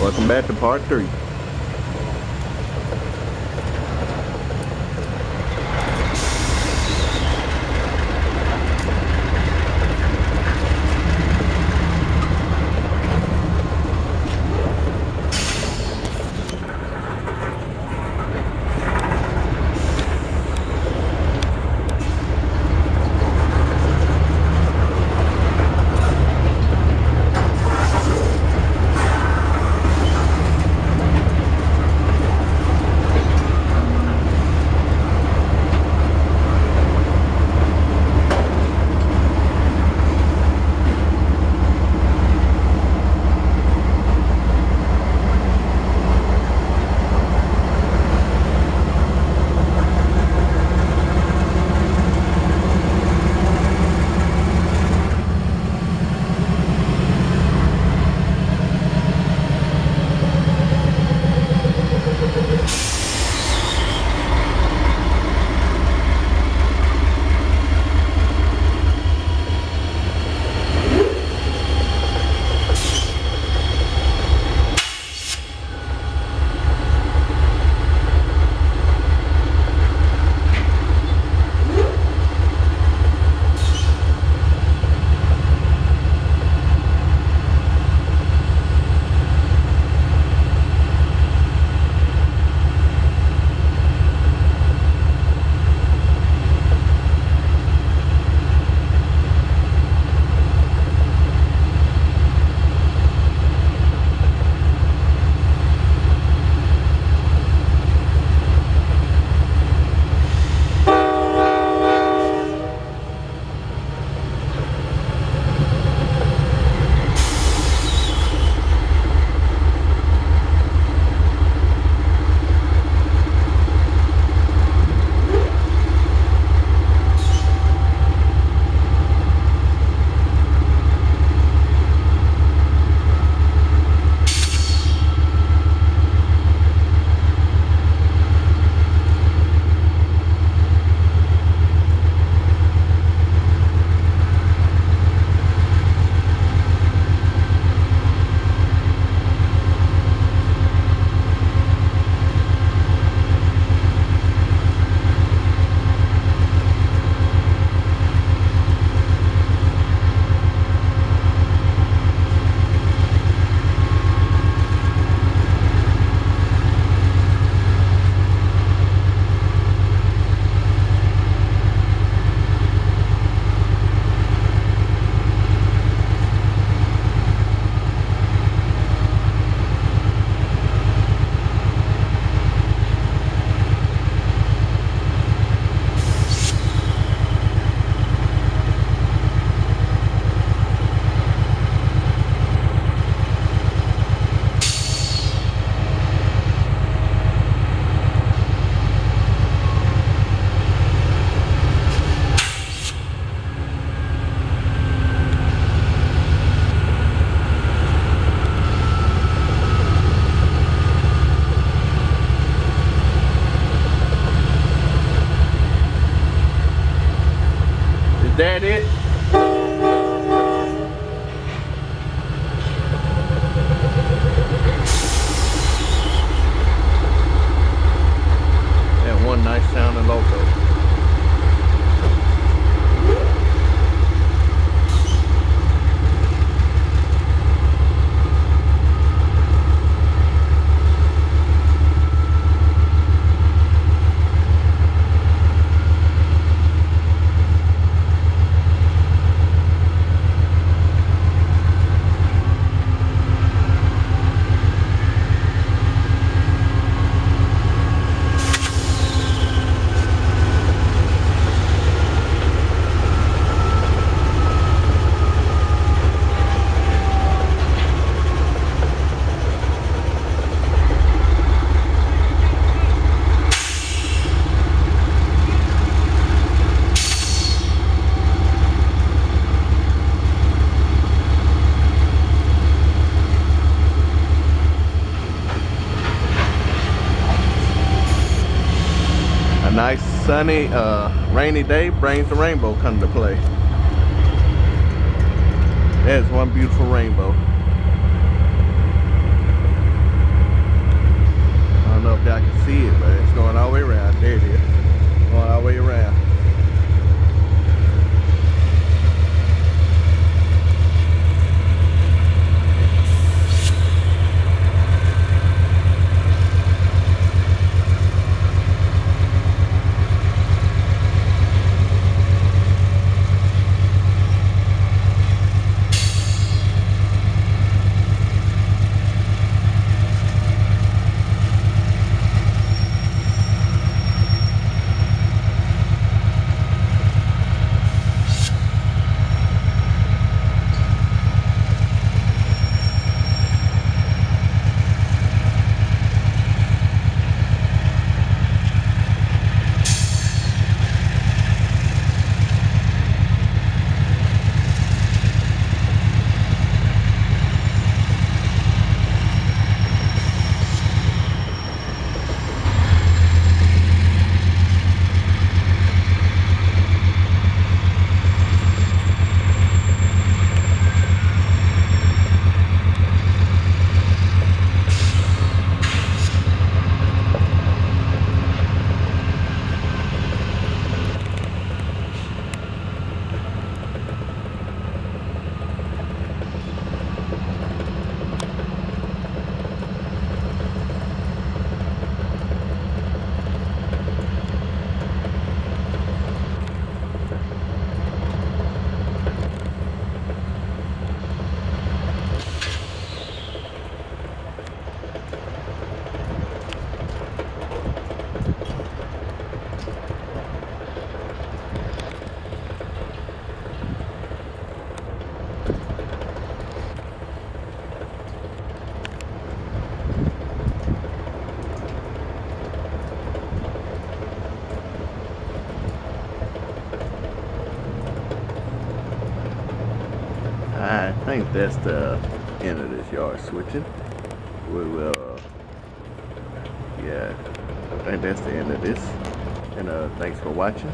Welcome back to part three. sunny, uh, rainy day brings the rainbow come to play. There's one beautiful rainbow. I don't know if y'all can see it, but it's going all the way around. There it is. I think that's the end of this yard switching. We will, uh, yeah, I think that's the end of this. And uh, thanks for watching.